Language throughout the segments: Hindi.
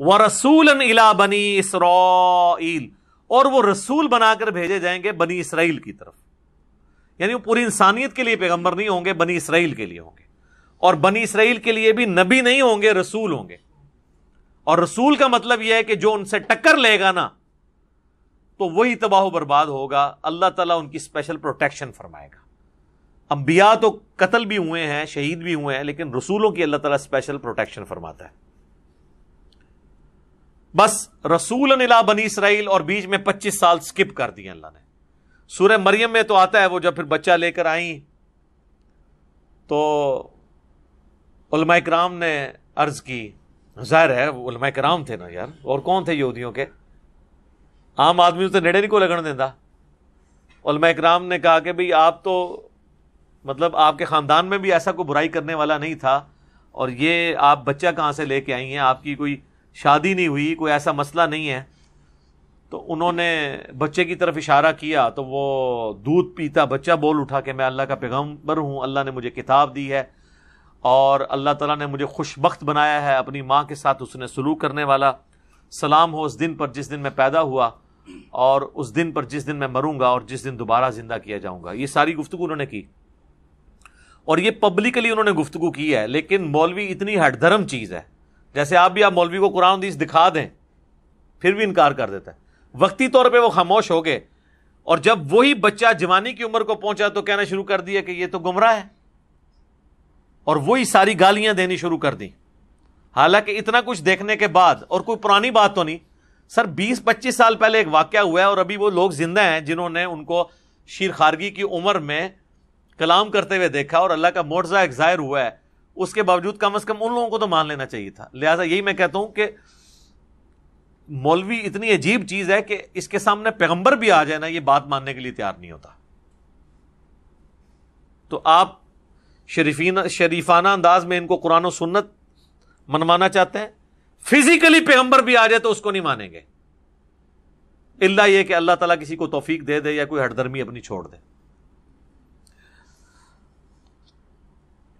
व रसूलन इला बनी इसराइल और वो रसूल बनाकर भेजे जाएँगे बनी इसराइल की तरफ़। यानी वो पूरी इंसानियत के लिए पैगंबर नहीं होंगे, बनी इसराइल के लिए होंगे। और बनी इसराइल के लिए भी नबी नहीं होंगे, रसूल होंगे। और रसूल का मतलब यह है कि जो उनसे टक्कर लेगा ना तो वही तबाह बर्बाद होगा। अल्लाह ताला उनकी स्पेशल प्रोटेक्शन फरमाएगा। अंबिया तो कत्ल भी हुए हैं, शहीद भी हुए हैं, लेकिन रसूलों की अल्लाह ताला स्पेशल प्रोटेक्शन फरमाता है। बस रसूल निला बनी इसराइल और बीच में 25 साल स्किप कर दिए अल्लाह ने। सूर्य मरियम में तो आता है, वो जब फिर बच्चा लेकर आई तो कराम ने अर्ज़ की, ज़ाहिर है कराम थे ना यार, और कौन थे यहूदियों के? आम आदमी तो नेड़े नहीं को लगन देता कराम ने कहा कि भाई, आप तो मतलब आपके ख़ानदान में भी ऐसा कोई बुराई करने वाला नहीं था, और ये आप बच्चा कहाँ से लेके आई हैं? आपकी कोई शादी नहीं हुई, कोई ऐसा मसला नहीं है। तो उन्होंने बच्चे की तरफ़ इशारा किया तो वो दूध पीता, बच्चा बोल उठा कि, मैं अल्लाह का पैगंबर हूँ, अल्लाह ने मुझे किताब दी है और अल्लाह ताला ने मुझे खुशबख्त बनाया है, अपनी माँ के साथ उसने सलूक करने वाला। सलाम हो उस दिन पर जिस दिन मैं पैदा हुआ और उस दिन पर जिस दिन मैं मरूँगा और जिस दिन दोबारा ज़िंदा किया जाऊँगा। ये सारी गुफ्तु उन्होंने की। और ये पब्लिकली उन्होंने गुफ्तु की है, लेकिन मौलवी इतनी हटधर्म चीज़ है। जैसे आप भी, आप मौलवी को कुरान हदीस दिखा दें, फिर भी इनकार कर देता है। वक्ती तौर पे वो खामोश हो गए। और जब वही बच्चा जवानी की उम्र को पहुँचा तो कहना शुरू कर दिया कि ये तो गुमराह है। और वही सारी गालियाँ देनी शुरू कर दी। हालाँकि इतना कुछ देखने के बाद, और कोई पुरानी बात तो नहीं, सर 20-25 साल पहले एक वाक्य हुआ है, और अभी वो लोग ज़िंदा हैं जिन्होंने उनको शीर खारगी की उम्र में कलाम करते हुए देखा, और अल्लाह का मोर्जा एक ज़ाहिर हुआ है। उसके बावजूद कम अज कम उन लोगों को तो मान लेना चाहिए था। लिहाजा यही मैं कहता हूँ कि मौलवी इतनी अजीब चीज़ है कि इसके सामने पैगंबर भी आ जाए ना, ये बात मानने के लिए तैयार नहीं होता। तो आप शरीफीना शरीफाना अंदाज में इनको कुरान सुन्नत मनवाना चाहते हैं? फिजिकली पैगंबर भी आ जाए तो उसको नहीं मानेंगे। इल्ला यह कि अल्लाह ताला किसी को तोफीक दे दे या कोई हटधर्मी अपनी छोड़ दे।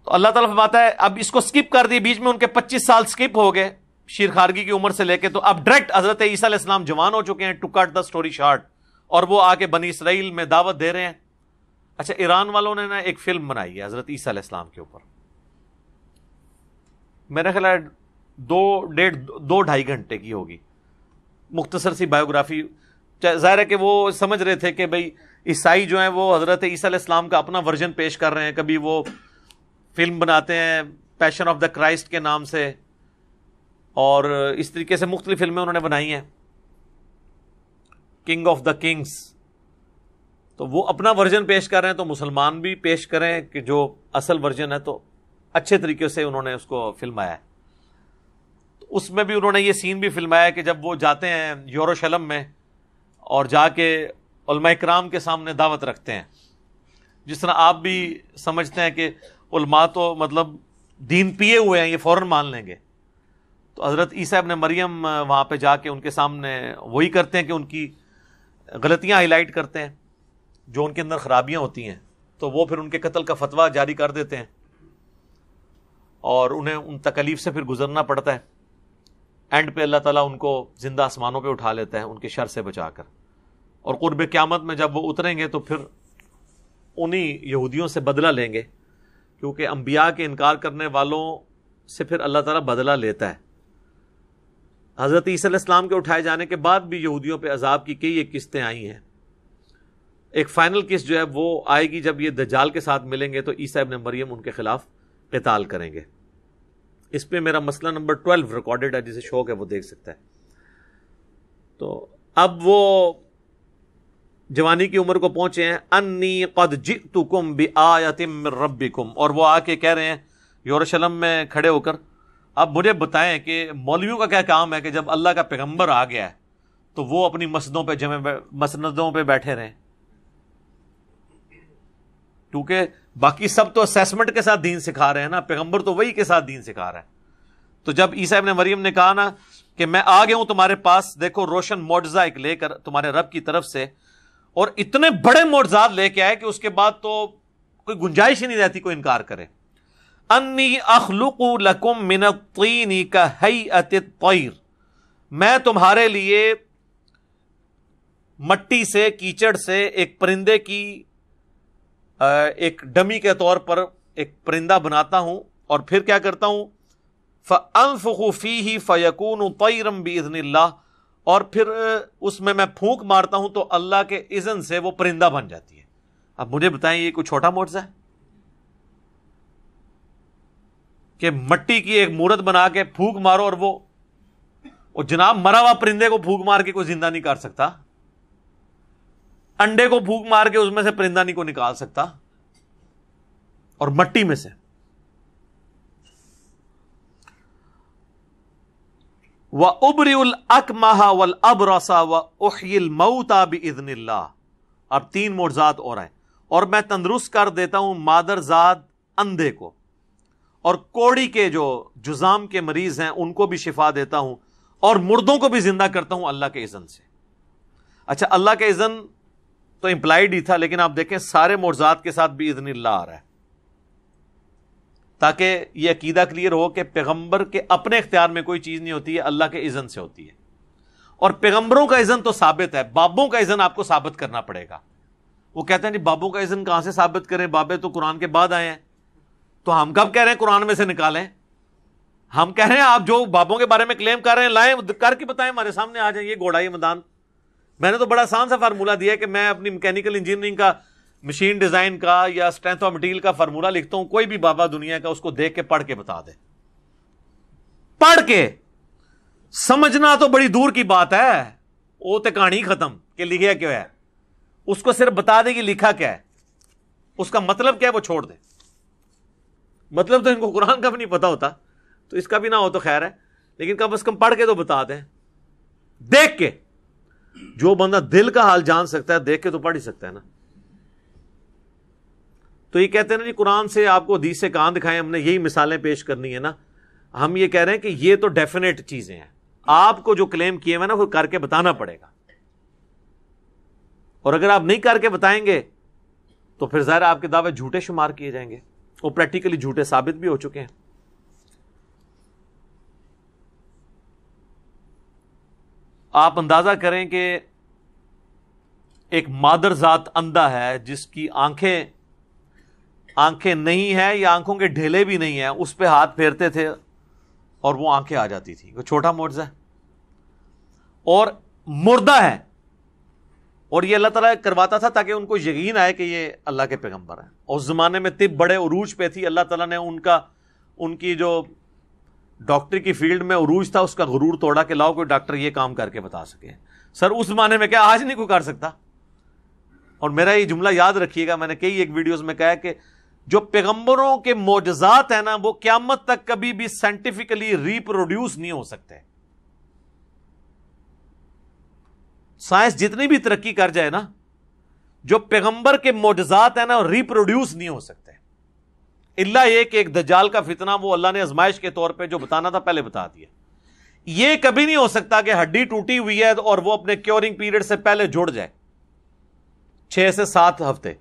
तो अल्लाह ताला फरमाता है, अब इसको स्किप कर दिए, बीच में उनके 25 साल स्किप हो गए, शीर खारगी की उम्र से लेके तो अब डायरेक्ट हज़रत ईसा इस्लाम जवान हो चुके हैं to cut the story short और वो आके बनी इसराइल में दावत दे रहे हैं। अच्छा ईरान वालों ने ना एक फ़िल्म बनाई है, हज़रत ईसा इस्लाम के ऊपर। मेरा ख्याल है, दो, डेढ़, दो ढाई घंटे की होगी। मुख्तसर सी बायोग्राफी ज़ाहिर है कि वो समझ रहे थे कि भाई, ईसाई जो है, वो हज़रत ईसा इस्लाम का अपना वर्जन पेश कर रहे हैं, कभी वो फ़िल्म बनाते हैं पैशन ऑफ़ द क्राइस्ट के नाम से, और इस तरीके से मुख्तलि फ़िल्में उन्होंने बनाई हैं। किंग ऑफ़ द किंग्स तो वो अपना वर्जन पेश कर रहे हैं तो मुसलमान भी पेश करें कि जो असल वर्जन है तो अच्छे तरीके से उन्होंने उसको फिल्माया है। तो उसमें भी उन्होंने ये सीन भी फिल्माया कि जब वो जाते हैं यूरोशलम में, और जाके कराम के सामने दावत रखते हैं। जिस तरह आप भी समझते हैं कि उलमा तो मतलब दीन पिए हुए हैं, ये फ़ौरन मान लेंगे। तो हज़रत ईसा ने मरियम वहाँ पे जाके उनके सामने वही करते हैं कि उनकी गलतियाँ हाईलाइट करते हैं, जो उनके अंदर खराबियाँ होती हैं। तो वो फिर उनके कत्ल का फतवा जारी कर देते हैं और उन्हें उन तकलीफ़ से फिर गुजरना पड़ता है। एंड पे अल्लाह ताला उनको ज़िंदा आसमानों पे उठा लेता है, उनके शर से बचाकर। और कुर्ब क़्यामत में जब वो उतरेंगे तो फिर उन्हीं यहूदियों से बदला लेंगे। क्योंकि अम्बिया के इनकार करने वालों से फिर अल्लाह ताला बदला लेता है। हज़रत ईसीम के उठाए जाने के बाद भी यहूदियों पे अजाब की कई एक किस्तें आई हैं। एक फाइनल किस्त जो है, वो आएगी जब ये दजाल के साथ मिलेंगे तो ईसा इबन मरियम उनके खिलाफ कताल करेंगे। इस पर मेरा मसला नंबर ट्वेल्व रिकॉर्डेड है, जिसे शौक है वो देख सकता है। तो अब वो जवानी की उम्र को पहुँचे हैं, अन्नी कद जितुकुम बि आयतिम रब्बिकुम। और वो आके कह रहे हैं, यरूशलेम में खड़े होकर, अब मुझे बताएँ कि मौलवियों का क्या काम है कि जब अल्लाह का पैगंबर आ गया है तो वो अपनी मस्जिदों पे जमे मसनदों पे बैठे रहें। क्योंकि बाकी सब तो असेसमेंट के साथ दीन सिखा रहे हैं ना, पैगंबर तो वही के साथ दीन सिखा रहा है। तो जब ईसा ने मरियम ने कहा ना कि मैं आ गया हूँ तुम्हारे पास, देखो रोशन मोर्जा एक लेकर तुम्हारे रब की तरफ़ से और इतने बड़े मोर्जात लेके आए कि उसके बाद तो कोई गुंजाइश ही नहीं रहती, कोई इनकार करे। अन्नी अखलुक लकुम मिनतीनी का हई तैर। मैं तुम्हारे लिए मट्टी से, कीचड़ से, एक परिंदे की एक डमी के तौर पर एक परिंदा बनाता हूँ और फिर क्या करता हूँ? फ़ी ही फ़यकून तयरम बिजनिल्ला और फिर उसमें मैं फूंक मारता हूँ तो अल्लाह के इज़न से वो परिंदा बन जाती है। अब मुझे बताएँ, ये कोई छोटा मोर्चा है? कि मट्टी की एक मूर्त बना के फूक मारो और वो, और जनाब मरा हुआ परिंदे को फूक मार के कोई ज़िंदा नहीं कर सकता? अंडे को फूक मार के उसमें से परिंदा नहीं को निकाल सकता? और मट्टी में से। व उबरील अकमहा वल अबरसा व उहिल मऊता भी अब तीन मोरजात और आए और मैं तंदुरुस्त कर देता हूँ मादरजाद अंधे को। और कोड़ी के जो जुजाम के मरीज़ हैं, उनको भी शिफा देता हूँ और मुर्दों को भी ज़िंदा करता हूँ अल्लाह के इज़न से। अच्छा अल्लाह के इज़न तो इंप्लाइड ही था, लेकिन आप देखें सारे मोरजात के साथ भी इज़न आ रहा है। ताकि यह अकीदा क्लियर हो कि पैगंबर के अपने इख्तियार में कोई चीज़ नहीं होती है, अल्लाह के इज़न से होती है। और पैगंबरों का इज़न तो साबित है, बाबों का इज़न आपको साबित करना पड़ेगा। वो कहते हैं, जी, बाबों का इज़न कहाँ से साबित करें? बाबे तो कुरान के बाद आए हैं। तो हम कब कह रहे हैं, कुरान में से निकालें? हम कह रहे हैं, आप जो बाबों के बारे में क्लेम कर रहे हैं, लाएँ, करके बताएँ, हमारे सामने आ जाए, ये घोड़ाई मैदान। मैंने तो बड़ा आसान सा फार्मूला दिया है कि मैं अपनी मैकेनिकल इंजीनियरिंग का मशीन डिज़ाइन का या स्ट्रेंथ ऑफ़ मटीरियल का फार्मूला लिखता हूँ, कोई भी बाबा दुनिया का उसको देख के, पढ़ के बता दे। पढ़ के। समझना तो बड़ी दूर की बात है। वो तो कहानी खत्म, कि लिखा क्यों है? उसको सिर्फ़ बता दे कि लिखा क्या है। उसका मतलब क्या है, वो छोड़ दे। मतलब तो इनको कुरान का भी नहीं पता होता तो इसका भी ना हो तो खैर है। लेकिन कम अज कम पढ़ के तो बता दें। देख के। जो बंदा दिल का हाल जान सकता है, देख के तो पढ़ ही सकता है ना। तो ये कहते हैं ना जी, कुरान से आपको हदीस से कहाँ दिखाएँ, हमने यही मिसालें पेश करनी है ना। हम ये कह रहे हैं कि ये तो डेफिनेट चीज़ें हैं। आपको जो क्लेम किए हुए ना, वो करके बताना पड़ेगा। और अगर आप नहीं करके बताएँगे तो फिर ज़ाहिर आपके दावे झूठे शुमार किए जाएँगे। वो प्रैक्टिकली झूठे साबित भी हो चुके हैं। आप अंदाज़ा करें कि एक मादर जात अंधा है, जिसकी आँखें आँखें नहीं है या आँखों के ढेले भी नहीं है, उस पर हाथ फेरते थे और वो आँखें आ जाती थी। वो छोटा मोर्जा है? और मुर्दा है। और ये अल्लाह ताला करवाता था ताकि उनको यकीन आए कि ये अल्लाह के पैगंबर हैं। उस ज़माने में तिब बड़े उरूज पे थी, अल्लाह ताला ने उनका, उनकी जो डॉक्टर की फ़ील्ड में उरूज था, उसका गुरूर तोड़ा कि लाओ कोई डॉक्टर ये काम करके बता सके। सर, उस ज़माने में क्या आज नहीं कोई कर सकता? और मेरा ये जुमला याद रखिएगा, मैंने कई एक वीडियोस में कहा कि जो पैगंबरों के मोजात है ना, वो क्यामत तक कभी भी साइंटिफिकली रिप्रोड्यूस नहीं हो सकते। साइंस जितनी भी तरक्की कर जाए ना, जो पैगंबर के मोजात है ना रिप्रोड्यूस नहीं हो सकते। इल्ला ये एक दजाल का फितना वो अल्लाह ने आजमाइश के तौर पे जो बताना था, पहले बता दिया। ये कभी नहीं हो सकता कि हड्डी टूटी हुई है और वो अपने क्योरिंग पीरियड से पहले जुड़ जाए। छह से सात हफ़्ते।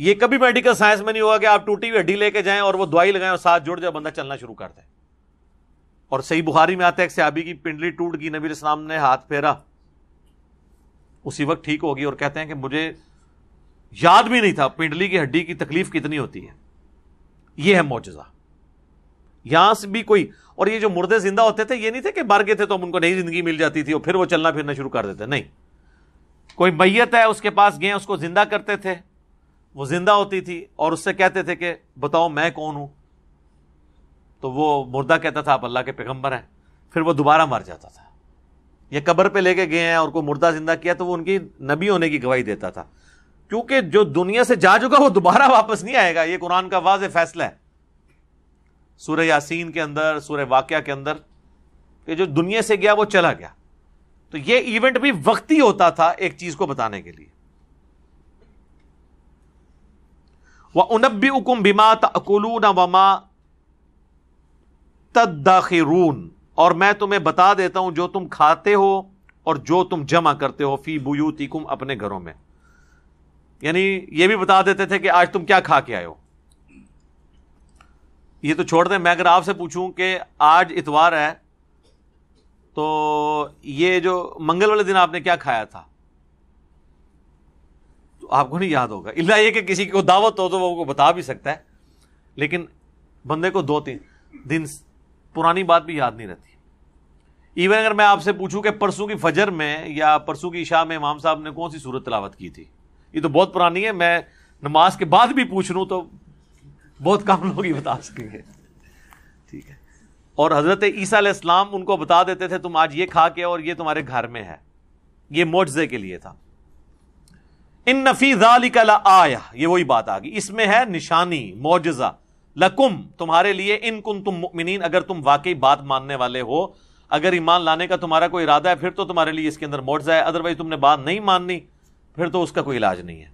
ये कभी मेडिकल साइंस में नहीं होगा कि आप टूटी हुई हड्डी लेके जाएँ और वो दवाई लगाएँ और साथ जुड़ जाए, बंदा चलना शुरू कर दे। और सही बुखारी में आता है सहाबी की पिंडली टूट गई, नबी इस्लाम ने हाथ फेरा। उसी वक्त ठीक होगी और कहते हैं कि मुझे याद भी नहीं था पिंडली की हड्डी की तकलीफ़ कितनी होती है। यह है मोजा यहाँ से भी कोई और ये जो मुर्दे ज़िंदा होते थे, ये नहीं थे कि मर गए थे तो उनको नई ज़िंदगी मिल जाती थी और फिर वो चलना फिरना शुरू कर देते। नहीं। कोई मैयत है, उसके पास गए, उसको ज़िंदा करते थे। वो ज़िंदा होती थी और उससे कहते थे कि, बताओ मैं कौन हूँ? तो वो मुर्दा कहता था, आप अल्लाह के पैगंबर हैं। फिर वो दोबारा मर जाता था। ये कब्र पे लेके गए हैं और को मुर्दा ज़िंदा किया तो वो उनकी नबी होने की गवाही देता था। क्योंकि जो दुनिया से जा चुका वो दोबारा वापस नहीं आएगा। ये कुरान का वाज फैसला है। सूर्य यासीन के अंदर सूर्य वाक्या के अंदर कि जो दुनिया से गया वो चला गया। तो ये इवेंट भी वक्ती होता था एक चीज़ को बताने के लिए। वह उनबी उकुम बिमा तकुलून वमा तदाखिरून और मैं तुम्हें बता देता हूँ जो तुम खाते हो और जो तुम जमा करते हो फ़ी बुयूतिकुम अपने घरों में। यानी यह भी बता देते थे कि आज तुम क्या खा के हो। ये तो छोड़ दें, मैं अगर आपसे पूछूँ कि आज इतवार है तो ये जो मंगल वाले दिन आपने क्या खाया था? आपको नहीं याद होगा। इला ये कि किसी को दावत हो तो वो बता भी सकता है। लेकिन बंदे को दो तीन दिन पुरानी बात भी याद नहीं रहती। इवन अगर मैं आपसे पूछूँ कि परसों की फजर में या परसों की ईशा में इमाम साहब ने कौन सी सूरत तलावत की थी? ये तो बहुत पुरानी है। मैं नमाज़ के बाद भी पूछ लूँ तो बहुत कम लोग ही बता सकेंगे। ठीक है। और हज़रत ईसा इस्लाम उनको बता देते थे, तुम आज ये खा के और ये तुम्हारे घर में है। ये मोजे के लिए था। इन नफी ला आया। ये वही बात आ गई। इसमें है निशानी मोजा लकुम, तुम्हारे लिए इन कुन तुम मुमिन अगर तुम वाकई बात मानने वाले हो, अगर ईमान लाने का तुम्हारा कोई इरादा है, फिर तो तुम्हारे लिए इसके अंदर मोजा है, अदरवाइज़ तुमने बात नहीं माननी, फिर तो उसका कोई इलाज नहीं है।